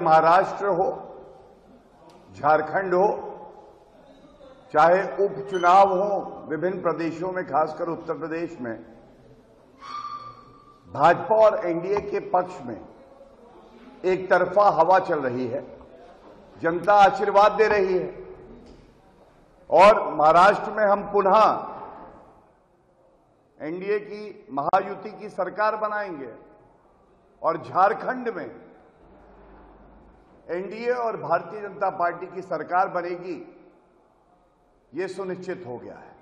महाराष्ट्र हो, झारखंड हो, चाहे उपचुनाव हो, विभिन्न प्रदेशों में, खासकर उत्तर प्रदेश में, भाजपा और एनडीए के पक्ष में एक तरफा हवा चल रही है, जनता आशीर्वाद दे रही है, और महाराष्ट्र में हम पुनः एनडीए की महायुति की सरकार बनाएँगे, और झारखंड में एनडीए और भारतीय जनता पार्टी की सरकार बनेगी, ये सुनिश्चित हो गया है।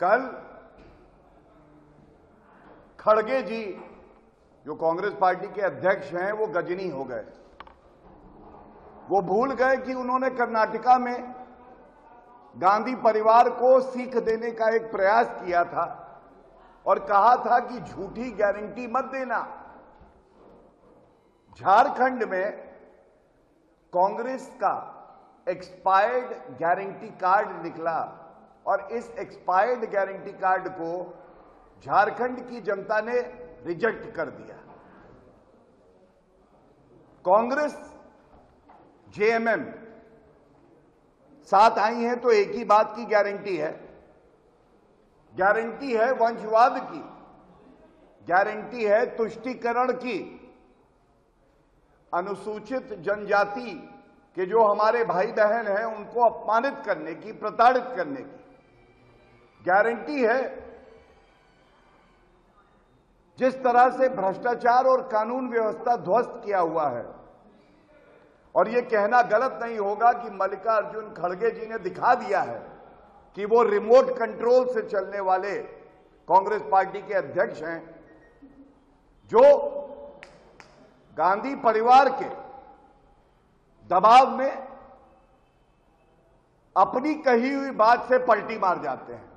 कल खड़गे जी, जो कांग्रेस पार्टी के अध्यक्ष हैं, वो गजनी हो गए। वो भूल गए कि उन्होंने कर्नाटका में गांधी परिवार को सीख देने का एक प्रयास किया था और कहा था कि झूठी गारंटी मत देना। झारखंड में कांग्रेस का एक्सपायर्ड गारंटी कार्ड निकला और इस एक्सपायर्ड गारंटी कार्ड को झारखंड की जनता ने रिजेक्ट कर दिया। कांग्रेस, जेएमएम, साथ आई है तो एक ही बात की गारंटी है। गारंटी है वंशवाद की। गारंटी है तुष्टिकरण की। अनुसूचित जनजाति के जो हमारे भाई बहन हैं, उनको अपमानित करने की, प्रताड़ित करने की गारंटी है। जिस तरह से भ्रष्टाचार और कानून व्यवस्था ध्वस्त किया हुआ है, और यह कहना गलत नहीं होगा कि मल्लिकार्जुन खड़गे जी ने दिखा दिया है कि वो रिमोट कंट्रोल से चलने वाले कांग्रेस पार्टी के अध्यक्ष हैं, जो गांधी परिवार के दबाव में अपनी कही हुई बात से पलटी मार जाते हैं।